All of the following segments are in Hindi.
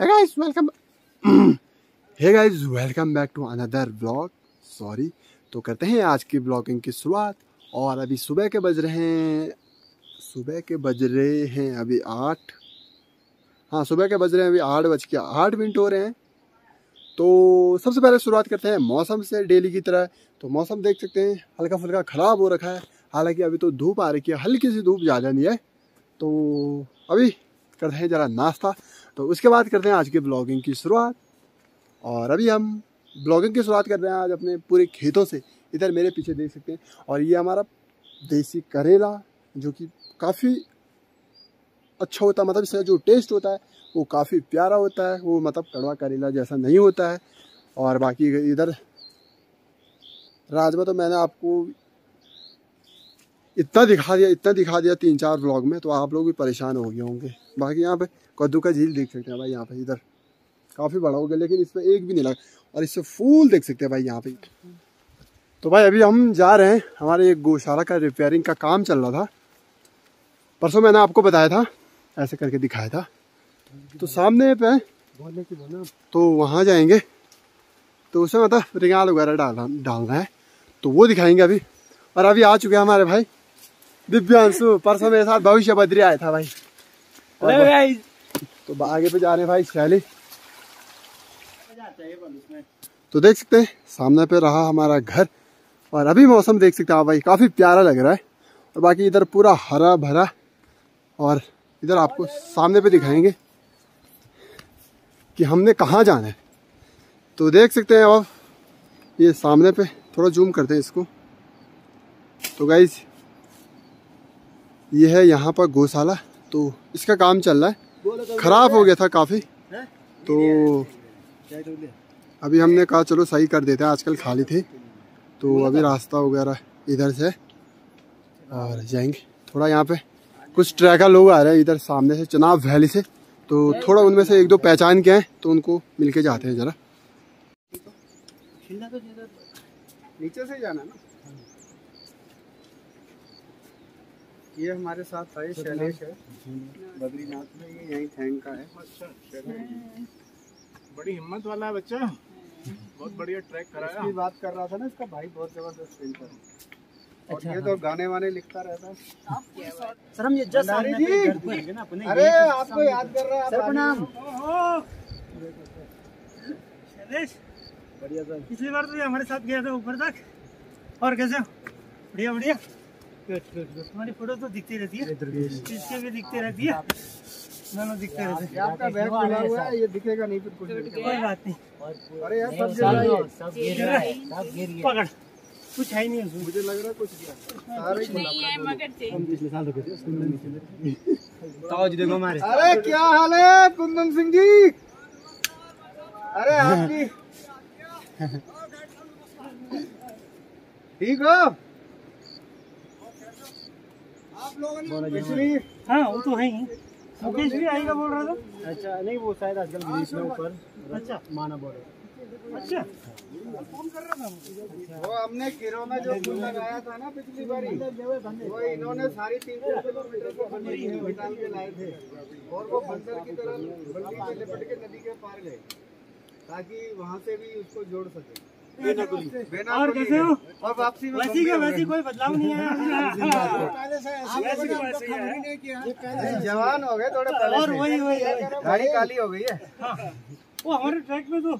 Hey guys, welcome. hey guys, welcome back to another vlog. Sorry तो करते हैं आज की ब्लॉगिंग की शुरुआत। और अभी सुबह के बज रहे हैं। सुबह के बज रहे हैं अभी आठ। हाँ सुबह के बज रहे हैं अभी आठ बज के आठ मिनट हो रहे हैं। तो सबसे पहले शुरुआत करते हैं मौसम से डेली की तरह। तो मौसम देख सकते हैं हल्का फुल्का ख़राब हो रखा है। हालाँकि अभी तो धूप आ रही है हल्की सी धूप ज़्यादा नहीं है। तो अभी करते हैं ज़रा नाश्ता। तो उसके बाद करते हैं आज की ब्लॉगिंग की शुरुआत। और अभी हम ब्लॉगिंग की शुरुआत कर रहे हैं आज अपने पूरे खेतों से। इधर मेरे पीछे देख सकते हैं। और ये हमारा देसी करेला, जो कि काफ़ी अच्छा होता है। मतलब इसका जो टेस्ट होता है, वो काफ़ी प्यारा होता है। वो मतलब कड़वा करेला जैसा नहीं होता है। और बाकी इधर राजमा तो मैंने आपको इतना दिखा दिया, इतना दिखा दिया तीन चार ब्लॉग में तो आप लोग भी परेशान हो गए होंगे। बाकी यहाँ पे कद्दू का झील देख सकते हैं भाई यहाँ पे, इधर। काफ़ी बड़ा हो गया, लेकिन इस पर एक भी नहीं लगा। और इससे फूल देख सकते हैं भाई यहाँ पे। तो भाई अभी हम जा रहे हैं, हमारे एक गौशाला का रिपेयरिंग का काम चल रहा था। परसों मैंने आपको बताया था, ऐसे करके दिखाया था। तो सामने पे तो वहाँ जाएँगे। तो उसमें मतलब रिंगाल वगैरह डालना डालना है। तो वो दिखाएँगे अभी। और अभी आ चुके हैं हमारे भाई दिव्यांशु परसों मेरे साथ भविष्य बद्री आया था भाई। तो आगे पे जा रहे हैं भाई शैली। तो देख सकते हैं सामने पे रहा हमारा घर और अभी मौसम देख सकते हैं भाई काफ़ी प्यारा लग रहा है। और बाकी इधर पूरा हरा भरा और इधर आपको सामने पे दिखाएँगे कि हमने कहाँ जाना है। तो देख सकते हैं अब ये सामने पे थोड़ा जूम करते हैं इसको। तो गाइज़ ये है यहाँ पर गौशाला। तो इसका काम चल रहा है। ख़राब हो गया था काफ़ी। तो अभी हमने कहा, चलो सही कर देते हैं। आजकल खाली थे। तो अभी रास्ता वगैरह इधर से और जाएँगे। थोड़ा यहाँ पे कुछ ट्रैकर लोग आ रहे हैं इधर सामने से, चुनाव वैली से। तो थोड़ा उनमें से एक दो पहचान के हैं तो उनको मिलके जाते हैं ज़रा। नीचे से जाना ना? ये हमारे साथ था शैलेश है। बद्रीनाथ में ये यहीं थैंक का है। अच्छा बड़ी हिम्मत वाला है बच्चा। बहुत बढ़िया ट्रैक कराया। इसकी बात कर रहा था ना इसका भाई बहुत ज़बरदस्त पेंटर है और ये तो गाने वाने लिखता रहता है। सर हम ये जस्ट जी! अरे आपको याद कर रहा है सर प्रणाम शैलेश बढ़िया सर। पिछली बार तो ये हमारे साथ गया था ऊपर तक। और कैसे? हो बढ़िया बढ़िया। गुड गुड गुड तुम्हारी फ़ोटो तो दिखती रहती है। इसके भी। दिखती रहती है। दोनों दिखते रहते हैं। आपका बैग खुला हुआ है ये दिखेगा नहीं फिर कुछ कोई बात नहीं। अरे यार सब जगह ये सब गिर रहा। है सब गिर गया पकड़। कुछ है नहीं उसमें। मुझे लग रहा है कुछ गया सारे ही हम पिछले साल रुके थे ताज देखो हमारे। अरे क्या हाल है कुंदन सिंह जी? अरे आपकी ठीक हो? हाँ वो तो है ही। मुकेश भी आएगा बोल रहा था। अच्छा नहीं वो शायद आजकल विदेश में ऊपर अच्छा। माना बोल रहा अच्छा। वो हमने किरो में जो फूल लगाया था ना पिछली बार वो इन्होंने सारी तीन सौ किलोमीटर को बंदरी के लाए थे। और वो बंदर की तरह बंदी में लिपट के नदी के पार गए ताकि वहाँ से भी उसको जोड़ सके। और कैसे हो। और वापसी में वैसी का वैसी कोई बदलाव नहीं आया जवान हो गए थोड़े पहले और वही वही वही। गाड़ी काली हो गई है। वो हमारे ट्रैक में तो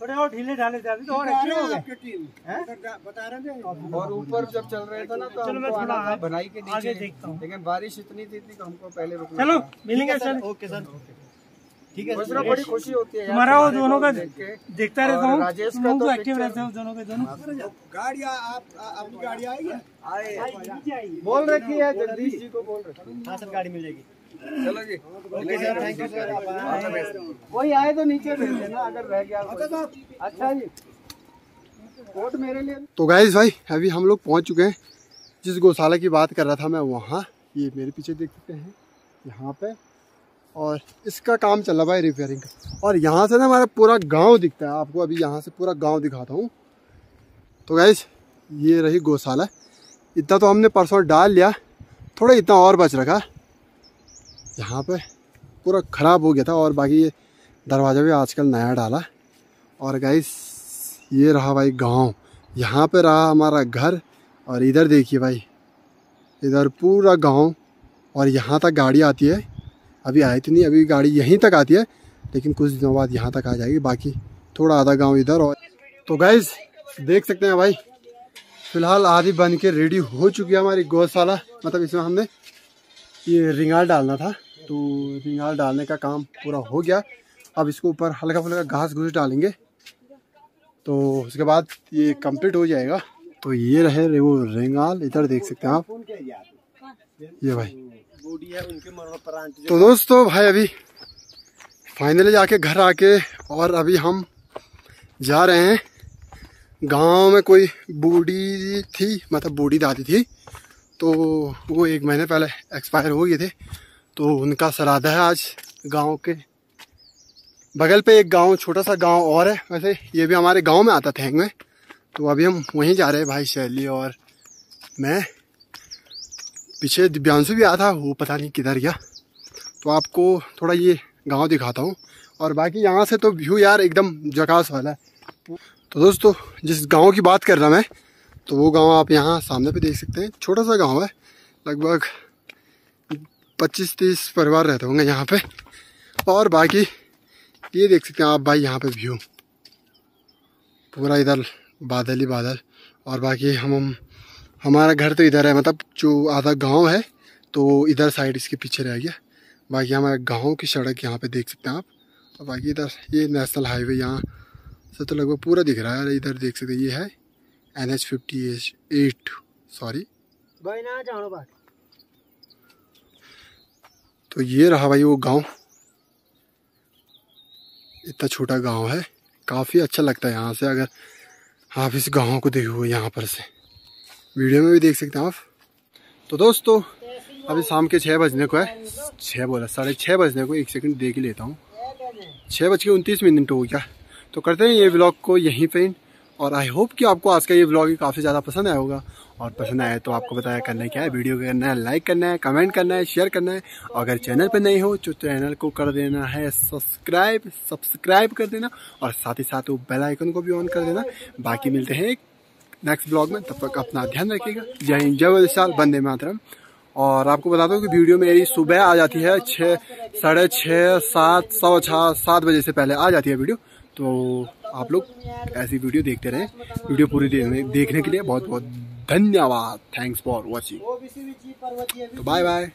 थोड़े और ढीले ढाले जाते तो और अच्छे हो गए। और ऊपर जब चल रहे थे ना तो चलो मैं हमको थोड़ा बनाई के नीचे। देखता हूँ। लेकिन बारिश इतनी थी कि हमको पहले रुकना चलो मिलेंगे सर। Okay sir. ठीक है बड़ी खुशी होती है तुम्हारा वो दोनों का देखता रहता हूँ। राजेश का तो तो एक्टिव रहते दोनों के दोनों गाड़ियाँ आप आपकी गाड़ी आएगी नीचे आइए। बोल रखी है जगदीश जी को बोल रखी हाँ। सर गाड़ी मिल जाएगी। चलो okay sir thank you sir वही आए तो नीचे भेज देना अगर रह गया अच्छा जी। कोट मेरे लिए? तो गाइस भाई अभी हम लोग पहुँच चुके हैं। जिस गौशाला की बात कर रहा था मैं वहाँ। ये मेरे पीछे देख सकते हैं। यहाँ पे और इसका काम चल रहा भाई रिपेयरिंग का। और यहाँ से ना हमारा पूरा गाँव दिखता है। आपको अभी यहाँ से पूरा गाँव दिखाता हूँ। तो गाइस ये रही गौशाला। इतना तो हमने परसों डाल लिया। थोड़ा इतना और बच रखा। यहाँ पे पूरा ख़राब हो गया था और बाकी ये दरवाज़ा भी आजकल नया डाला। और गाइस ये रहा भाई गाँव। यहाँ पे रहा हमारा घर। और इधर देखिए भाई, इधर पूरा गाँव। और यहाँ तक गाड़ी आती है। अभी आई तो नहीं, अभी गाड़ी यहीं तक आती है, लेकिन कुछ दिनों बाद यहाँ तक आ जाएगी, बाकी थोड़ा आधा गाँव इधर और तो गाइज़ देख सकते हैं भाई, फ़िलहाल आधी बन के रेडी हो चुकी है हमारी गौशाला। मतलब इसमें हमने ये रिंगाल डालना था तो रिंगाल डालने का काम पूरा हो गया। अब इसको ऊपर हल्का फुल्का घास घूस डालेंगे तो उसके बाद ये कंप्लीट हो जाएगा। तो ये रहे वो रिंगाल, इधर देख सकते हैं आप। ये भाई तो दोस्तों भाई अभी फाइनली जाके घर आके और अभी हम जा रहे हैं। गाँव में कोई बूढ़ी थी मतलब बूढ़ी दादी थी तो वो एक महीने पहले एक्सपायर हो गए थे। तो उनका श्राद्ध है आज गाँव के। बगल पे एक गाँव छोटा सा गाँव और है। वैसे ये भी हमारे गाँव में आता था में। तो अभी हम वहीं जा रहे हैं भाई शैली और मैं। पीछे दिव्यांशु भी आया था, वो पता नहीं किधर गया। तो आपको थोड़ा ये गाँव दिखाता हूँ। और बाकी यहाँ से तो व्यू यार एकदम जकास वाला है। तो दोस्तों, जिस गाँव की बात कर रहा मैं तो वो गाँव आप यहाँ सामने पे देख सकते हैं। छोटा सा गाँव है। लगभग पच्चीस तीस परिवार रहते होंगे यहाँ पे। और बाकी ये देख सकते हैं आप भाई यहाँ पे व्यू। पूरा इधर बादल ही बादल। और बाकी हम हम हमारा घर तो इधर है मतलब जो आधा गाँव है तो इधर साइड इसके पीछे रह गया। बाकी हमारे गाँव की सड़क यहाँ पे देख सकते हैं आप। और बाकी इधर ये नेशनल हाईवे यहाँ से तो लगभग पूरा दिख रहा है। इधर देख सकते ये है N H fifty eight sorry भाई ना जानो बात। तो ये रहा भाई वो गाँव। इतना छोटा गाँव है। काफ़ी अच्छा लगता है यहाँ से अगर आप इस गाँव को देखो यहाँ पर से। वीडियो में भी देख सकते हैं आप। तो दोस्तों, अभी शाम के छः बजने को है। छः बोला, साढ़े छः बजने को, एक सेकंड देख ही लेता हूँ। छः बज के उनतीस मिनट हो गया। तो करते हैं ये ब्लॉग को यहीं पे। और आई होप कि आपको आज का ये ब्लॉग काफ़ी ज़्यादा पसंद आया होगा। और पसंद आया तो आपको बताया करना क्या है वीडियो करना है लाइक करना है कमेंट करना है शेयर करना है। और अगर चैनल पर नहीं हो तो चैनल को कर देना है सब्सक्राइब सब्सक्राइब कर देना। और साथ ही साथ वो बेल आइकन को भी ऑन कर देना। बाकी मिलते हैं नेक्स्ट ब्लॉग में तब तक अपना ध्यान रखिएगा। जय हिंद जय विशाल बंदे मातरम। और आपको बता दो कि वीडियो मेरी सुबह आ जाती है छः साढ़े छः सात सवा छः सात बजे से पहले आ जाती है वीडियो। तो आप लोग ऐसी वीडियो देखते रहें। वीडियो पूरी देखने के लिए बहुत बहुत धन्यवाद थैंक्स फॉर वॉचिंग तो बाय बाय